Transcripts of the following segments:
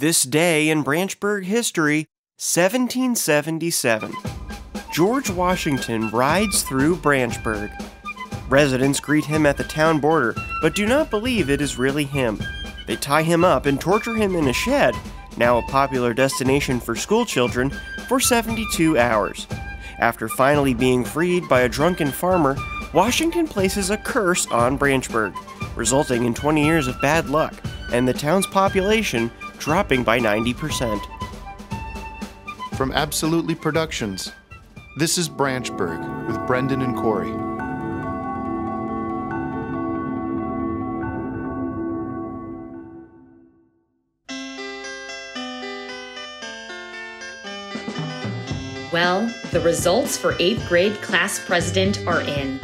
This day in Branchburg history, 1777. George Washington rides through Branchburg. Residents greet him at the town border, but do not believe it is really him. They tie him up and torture him in a shed, now a popular destination for schoolchildren, for 72 hours. After finally being freed by a drunken farmer, Washington places a curse on Branchburg, resulting in 20 years of bad luck and the town's population dropping by 90%. From Abso Lutely Productions, this is Branchburg with Brendan and Cory. Well, the results for 8th grade class president are in.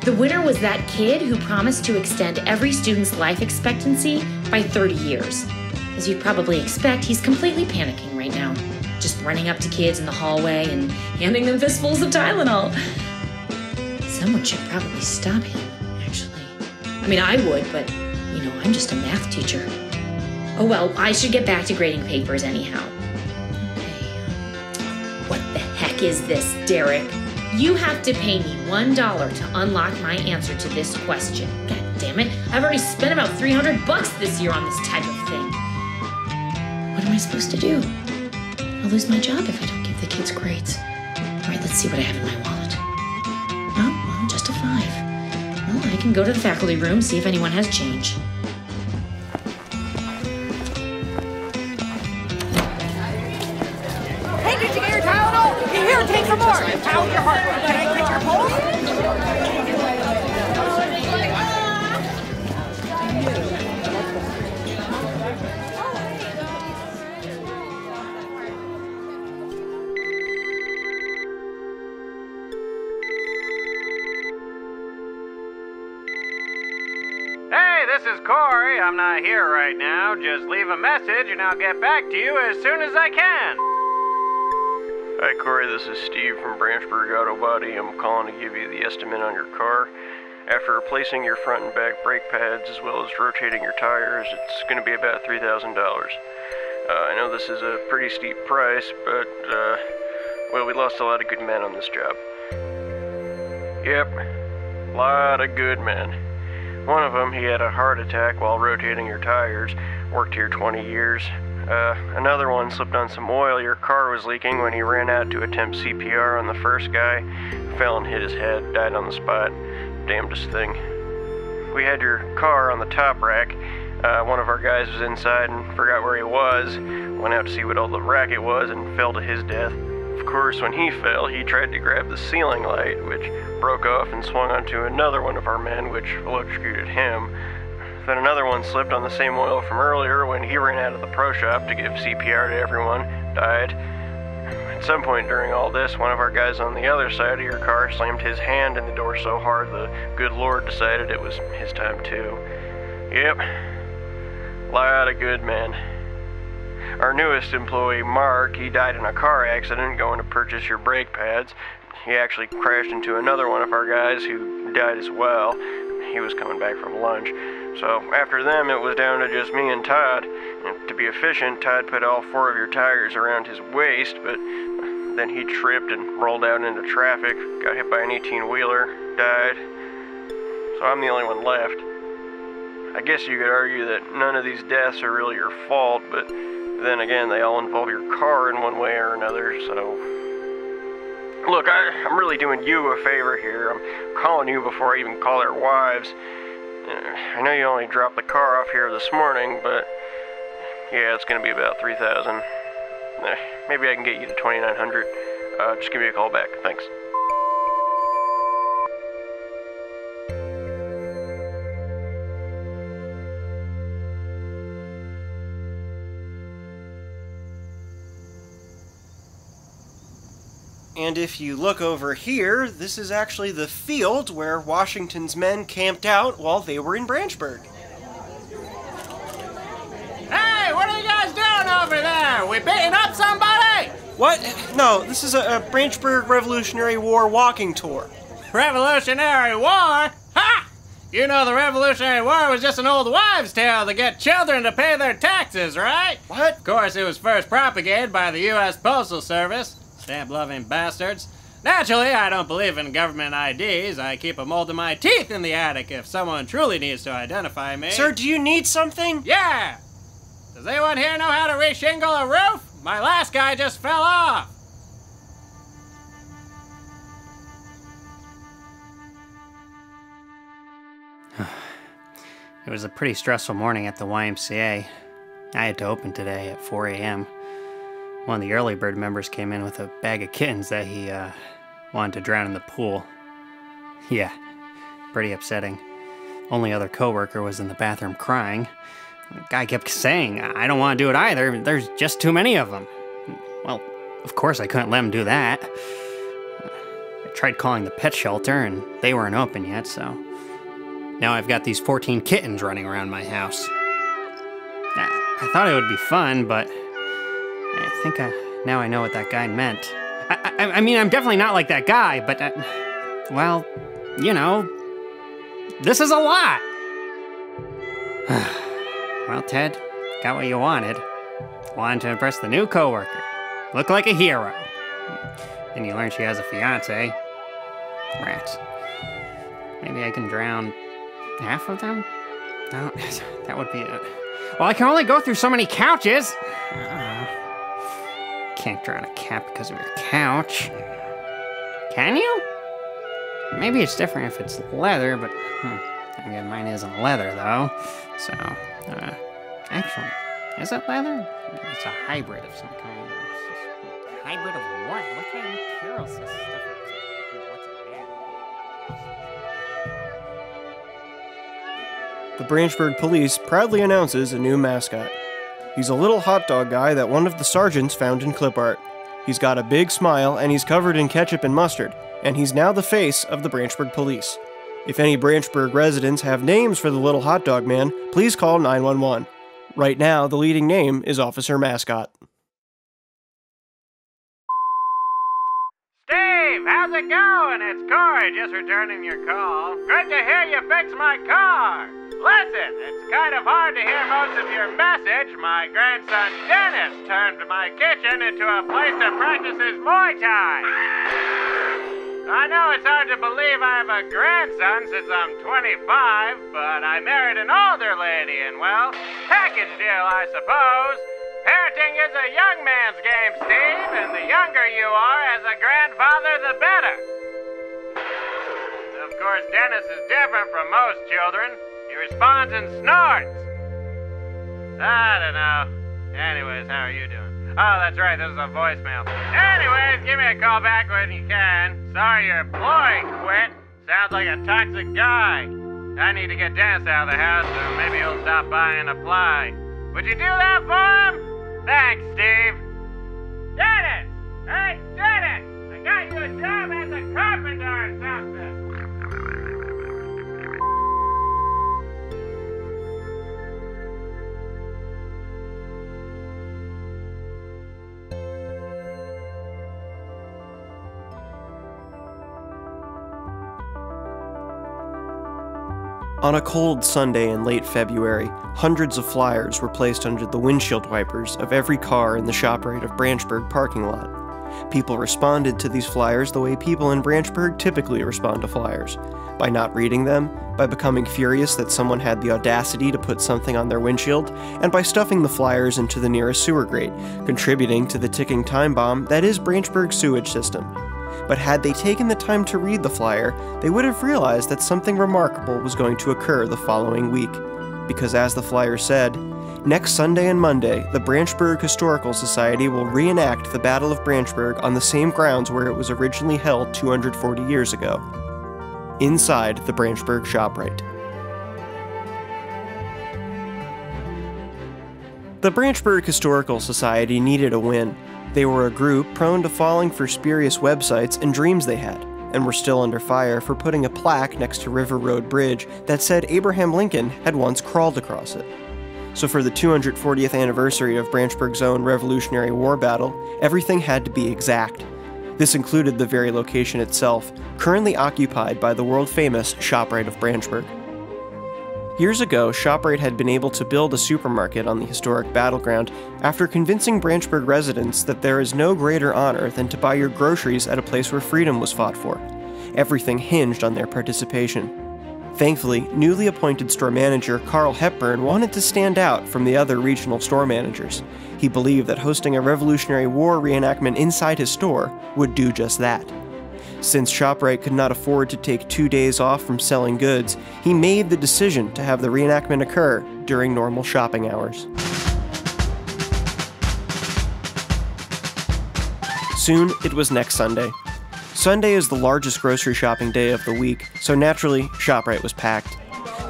The winner was that kid who promised to extend every student's life expectancy by 30 years. As you'd probably expect, he's completely panicking right now, just running up to kids in the hallway and handing them fistfuls of Tylenol. Someone should probably stop him, actually. I mean, I would, but, you know, I'm just a math teacher. Oh well, I should get back to grading papers anyhow. What the heck is this, Derek? You have to pay me $1 to unlock my answer to this question. God damn it. I've already spent about 300 bucks this year on this type of thing. I supposed to do? I'll lose my job if I don't give the kids grades. All right, let's see what I have in my wallet. Oh, well, just a five. Well, I can go to the faculty room, see if anyone has change. Hey, did you get your Tylenol? Here, take some more. Pound your heart. This is Cory. I'm not here right now. Just leave a message and I'll get back to you as soon as I can. Hi, Cory. This is Steve from Branchburg Auto Body. I'm calling to give you the estimate on your car. After replacing your front and back brake pads as well as rotating your tires, it's going to be about $3,000. Uh, I know this is a pretty steep price, but, uh, well, we lost a lot of good men on this job. Yep, a lot of good men. One of them, he had a heart attack while rotating your tires, worked here 20 years. Uh, another one slipped on some oil your car was leaking when he ran out to attempt CPR on the first guy, fell and hit his head, died on the spot. Damnedest thing. We had your car on the top rack. Uh, one of our guys was inside and forgot where he was, went out to see what all the racket was, and fell to his death. Of course, when he fell, he tried to grab the ceiling light, which broke off and swung onto another one of our men, which electrocuted him. Then another one slipped on the same oil from earlier when he ran out of the pro shop to give CPR to everyone, died. At some point during all this, one of our guys on the other side of your car slammed his hand in the door so hard the good Lord decided it was his time too. Yep, lot of good men. Our newest employee, Mark, he died in a car accident going to purchase your brake pads. He actually crashed into another one of our guys who died as well. He was coming back from lunch. So after them, it was down to just me and Todd. And to be efficient, Todd put all four of your tires around his waist, but then he tripped and rolled out into traffic, got hit by an 18 wheeler, died. So I'm the only one left. I guess you could argue that none of these deaths are really your fault, but then again, they all involve your car in one way or another, so. Look, I, I'm really doing you a favor here. I'm calling you before I even call their wives. Uh, I know you only dropped the car off here this morning, but yeah, it's gonna be about 3,000. Eh, Maybe I can get you to 2,900. Uh, just give me a call back. Thanks. And if you look over here, this is actually the field where Washington's men camped out while they were in Branchburg. Hey, what are you guys doing over there? We beating up somebody? What? No, this is a, a Branchburg Revolutionary War walking tour. Revolutionary War? Ha! You know the Revolutionary War was just an old wives' tale to get children to pay their taxes, right? What? Of course, it was first propagated by the U.S. Postal Service. Stamp loving bastards. Naturally, I don't believe in government IDs. I keep a mold of my teeth in the attic if someone truly needs to identify me. Sir, do you need something? Yeah! Does anyone here know how to reshingle a roof? My last guy just fell off! It was a pretty stressful morning at the YMCA. I had to open today at 4 a.m. One of the early bird members came in with a bag of kittens that he uh, wanted to drown in the pool. Yeah, pretty upsetting. Only other coworker was in the bathroom crying. The guy kept saying, I don't want to do it either. There's just too many of them. Well, of course I couldn't let him do that. I tried calling the pet shelter, and they weren't open yet, so now I've got these 14 kittens running around my house. I, I thought it would be fun, but I think I, now I know what that guy meant. I, I, I mean, I'm definitely not like that guy, but, uh, well, you know, this is a lot. well, Ted, got what you wanted. Wanted to impress the new coworker. Look like a hero. And you learn she has a fiance. Rats. Maybe I can drown half of them? No, that would be it. Well, I can only go through so many couches. Uh, can't drown a cat because of your couch. Can you? Maybe it's different if it's leather, but hmm, again, mine isn't leather though. So, uh, actually, is it leather? It's a hybrid of some kind. Hybrid of what? What kind of materials is this stuff? What's it made? The Branchburg Police proudly announces a new mascot. He's a little hot dog guy that one of the sergeants found in clip art. He's got a big smile and he's covered in ketchup and mustard, and he's now the face of the Branchburg Police. If any Branchburg residents have names for the little hot dog man, please call 911. Right now, the leading name is Officer Mascot. Steve, how's it going? It's Cory, just returning your call. Good to hear you fixed my car. Listen, it's kind of hard to hear most of your message. My grandson Dennis turned my kitchen into a place to practice his Muay Thai. I know it's hard to believe I have a grandson since I'm 25, but I married an older lady, and well, package deal, I suppose. Parenting is a young man's game, Steve, and the younger you are as a grandfather, the better. Of course, Dennis is different from most children. Responds and snorts. I don't know. Anyways, how are you doing? Oh, that's right, this is a voicemail. Anyways, give me a call back when you can. Sorry your employee quit. Sounds like a toxic guy. I need to get Dennis out of the house, so maybe he'll stop by and apply. Would you do that for him? Thanks, Steve. Dennis! Hey, Dennis! I got you a job as a carpenter or something. On a cold Sunday in late February, hundreds of flyers were placed under the windshield wipers of every car in the ShopRite of Branchburg parking lot. People responded to these flyers the way people in Branchburg typically respond to flyers by not reading them, by becoming furious that someone had the audacity to put something on their windshield, and by stuffing the flyers into the nearest sewer grate, contributing to the ticking time bomb that is Branchburg's sewage system. But had they taken the time to read the flyer, they would have realized that something remarkable was going to occur the following week. Because as the flyer said, next Sunday and Monday, the Branchburg Historical Society will reenact the Battle of Branchburg on the same grounds where it was originally held 240 years ago. Inside the Branchburg ShopRite. The Branchburg Historical Society needed a win. They were a group prone to falling for spurious websites and dreams they had, and were still under fire for putting a plaque next to River Road Bridge that said Abraham Lincoln had once crawled across it. So, for the 240th anniversary of Branchburg's own Revolutionary War battle, everything had to be exact. This included the very location itself, currently occupied by the world famous ShopRite of Branchburg. Years ago, ShopRite had been able to build a supermarket on the historic battleground after convincing Branchburg residents that there is no greater honor than to buy your groceries at a place where freedom was fought for. Everything hinged on their participation. Thankfully, newly appointed store manager Carl Hepburn wanted to stand out from the other regional store managers. He believed that hosting a Revolutionary War reenactment inside his store would do just that. Since ShopRite could not afford to take two days off from selling goods, he made the decision to have the reenactment occur during normal shopping hours. Soon, it was next Sunday. Sunday is the largest grocery shopping day of the week, so naturally, ShopRite was packed.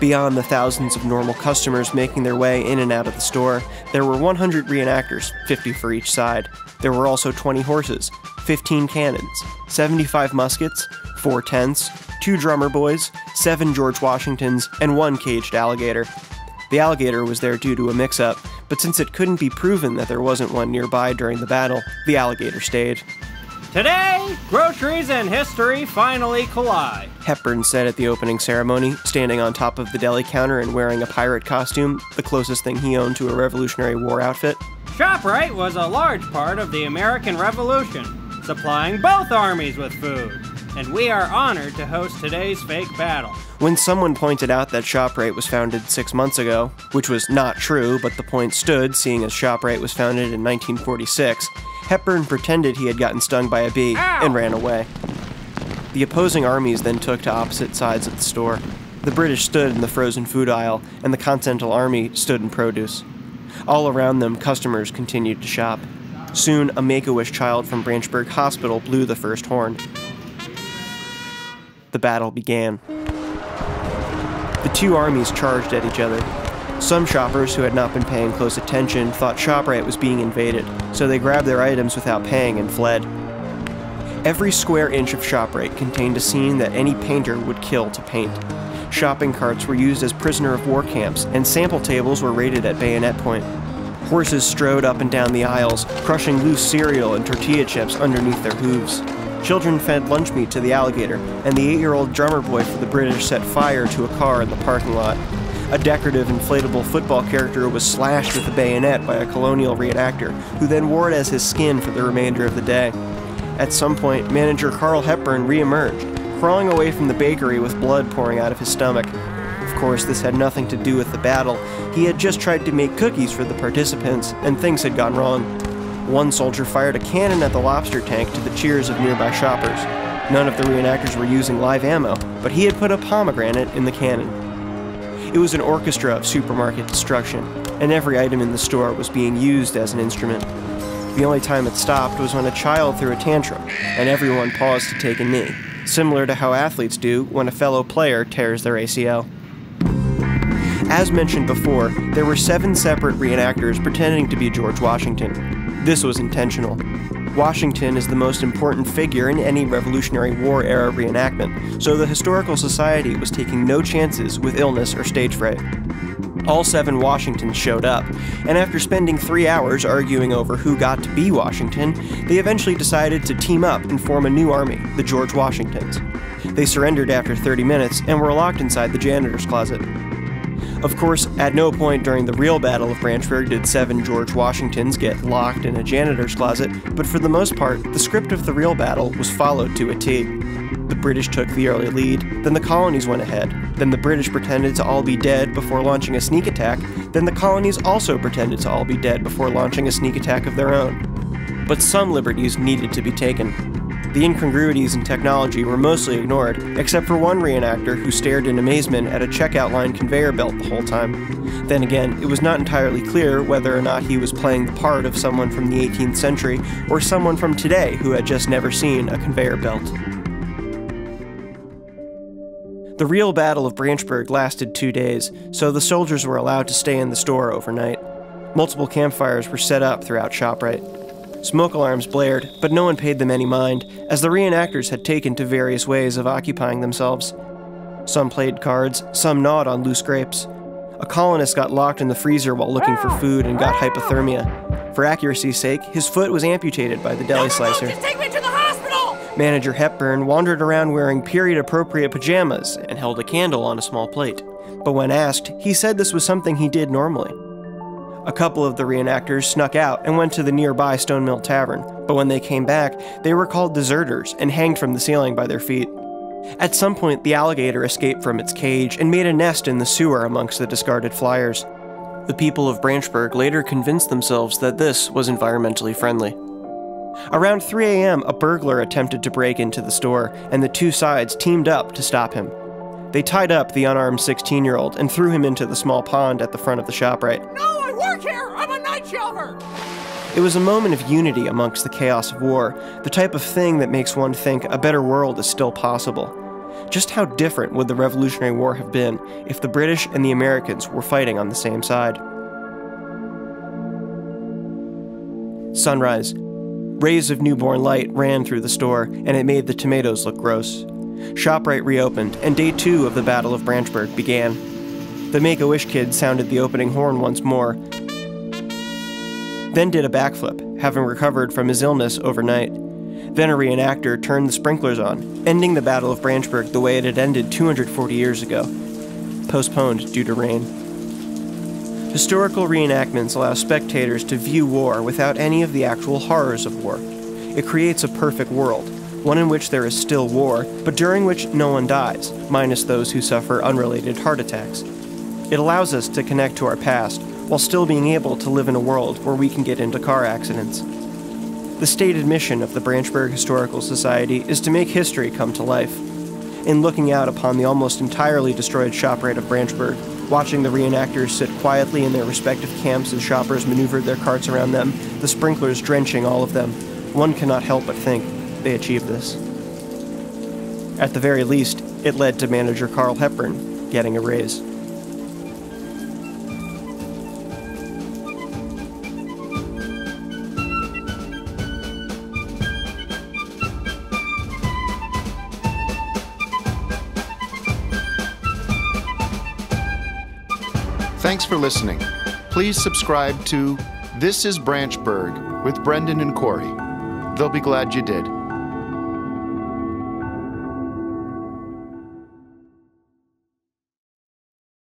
Beyond the thousands of normal customers making their way in and out of the store, there were 100 reenactors, 50 for each side. There were also 20 horses, 15 cannons, 75 muskets, 4 tents, 2 drummer boys, 7 George Washingtons, and 1 caged alligator. The alligator was there due to a mix up, but since it couldn't be proven that there wasn't one nearby during the battle, the alligator stayed. Today, groceries and history finally collide. Hepburn said at the opening ceremony, standing on top of the deli counter and wearing a pirate costume, the closest thing he owned to a Revolutionary War outfit. ShopRite was a large part of the American Revolution, supplying both armies with food, and we are honored to host today's fake battle. When someone pointed out that ShopRite was founded six months ago, which was not true, but the point stood seeing as ShopRite was founded in 1946, Hepburn pretended he had gotten stung by a bee and ran away. The opposing armies then took to opposite sides of the store. The British stood in the frozen food aisle, and the Continental Army stood in produce. All around them, customers continued to shop. Soon, a Make a Wish child from Branchburg Hospital blew the first horn. The battle began. The two armies charged at each other. Some shoppers who had not been paying close attention thought ShopRite was being invaded, so they grabbed their items without paying and fled. Every square inch of ShopRite contained a scene that any painter would kill to paint. Shopping carts were used as prisoner of war camps, and sample tables were raided at bayonet point. Horses strode up and down the aisles, crushing loose cereal and tortilla chips underneath their hooves. Children fed lunch meat to the alligator, and the eight year old drummer boy for the British set fire to a car in the parking lot. A decorative inflatable football character was slashed with a bayonet by a colonial reenactor, who then wore it as his skin for the remainder of the day. At some point, manager Carl Hepburn reemerged, crawling away from the bakery with blood pouring out of his stomach. Course, this had nothing to do with the battle. He had just tried to make cookies for the participants, and things had gone wrong. One soldier fired a cannon at the lobster tank to the cheers of nearby shoppers. None of the reenactors were using live ammo, but he had put a pomegranate in the cannon. It was an orchestra of supermarket destruction, and every item in the store was being used as an instrument. The only time it stopped was when a child threw a tantrum, and everyone paused to take a knee, similar to how athletes do when a fellow player tears their ACL. As mentioned before, there were seven separate reenactors pretending to be George Washington. This was intentional. Washington is the most important figure in any Revolutionary War era reenactment, so the Historical Society was taking no chances with illness or stage fright. All seven Washingtons showed up, and after spending three hours arguing over who got to be Washington, they eventually decided to team up and form a new army, the George Washingtons. They surrendered after 30 minutes and were locked inside the janitor's closet. Of course, at no point during the real Battle of Branchburg did seven George Washingtons get locked in a janitor's closet, but for the most part, the script of the real battle was followed to a T. The British took the early lead, then the colonies went ahead, then the British pretended to all be dead before launching a sneak attack, then the colonies also pretended to all be dead before launching a sneak attack of their own. But some liberties needed to be taken. The incongruities in technology were mostly ignored, except for one reenactor who stared in amazement at a checkout line conveyor belt the whole time. Then again, it was not entirely clear whether or not he was playing the part of someone from the 18th century or someone from today who had just never seen a conveyor belt. The real Battle of Branchburg lasted two days, so the soldiers were allowed to stay in the store overnight. Multiple campfires were set up throughout ShopRite. Smoke alarms blared, but no one paid them any mind, as the reenactors had taken to various ways of occupying themselves. Some played cards, some gnawed on loose grapes. A colonist got locked in the freezer while looking for food and got hypothermia. For accuracy's sake, his foot was amputated by the deli slicer. Take me to the hospital! Manager Hepburn wandered around wearing period appropriate pajamas and held a candle on a small plate. But when asked, he said this was something he did normally. A couple of the reenactors snuck out and went to the nearby Stone Mill Tavern, but when they came back, they were called deserters and hanged from the ceiling by their feet. At some point, the alligator escaped from its cage and made a nest in the sewer amongst the discarded flyers. The people of Branchburg later convinced themselves that this was environmentally friendly. Around 3 a.m., a burglar attempted to break into the store, and the two sides teamed up to stop him. They tied up the unarmed 16 year old and threw him into the small pond at the front of the ShopRite. No, work here! I'm a night! It was a moment of unity amongst the chaos of war, the type of thing that makes one think a better world is still possible. Just how different would the Revolutionary War have been if the British and the Americans were fighting on the same side? Sunrise. Rays of newborn light ran through the store, and it made the tomatoes look gross. ShopRite reopened, and day two of the Battle of Branchburg began. The Make a Wish kid sounded the opening horn once more, then did a backflip, having recovered from his illness overnight. Then a reenactor turned the sprinklers on, ending the Battle of Branchburg the way it had ended 240 years ago, postponed due to rain. Historical reenactments allow spectators to view war without any of the actual horrors of war. It creates a perfect world, one in which there is still war, but during which no one dies, minus those who suffer unrelated heart attacks. It allows us to connect to our past while still being able to live in a world where we can get into car accidents. The stated mission of the Branchburg Historical Society is to make history come to life. In looking out upon the almost entirely destroyed ShopRite of Branchburg, watching the reenactors sit quietly in their respective camps as shoppers maneuvered their carts around them, the sprinklers drenching all of them, one cannot help but think they achieved this. At the very least, it led to manager Carl Hepburn getting a raise. For listening. Please subscribe to This is Branchburg with Brendan and Cory. They'll be glad you did.